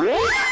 Yeah!